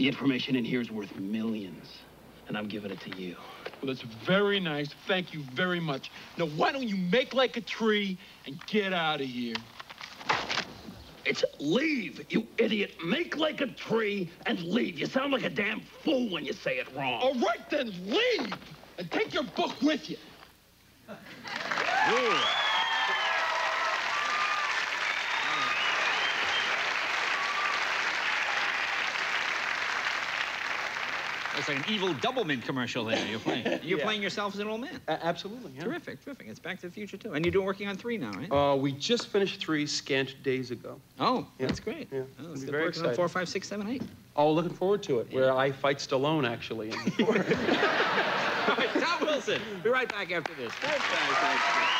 The information in here is worth millions, and I'm giving it to you. Well, that's very nice. Thank you very much. Now, why don't you make like a tree and get out of here? It's leave, you idiot. Make like a tree and leave. You sound like a damn fool when you say it wrong. All right, then, leave! And take your book with you. It's like an evil Doublemint commercial there. You're playing. You're Yeah. playing yourself as an old man. Absolutely, yeah. Terrific, terrific. It's Back to the Future II. And you're doing working on three now, right? Uh, we just finished three scant days ago. oh, yeah. that's great. Yeah, Oh, it's very working on exciting. four, five, six, seven, eight. Oh, looking forward to it, where I fight Stallone, actually. All right, Tom Wilson. Be right back after this. Thanks, guys. Thanks.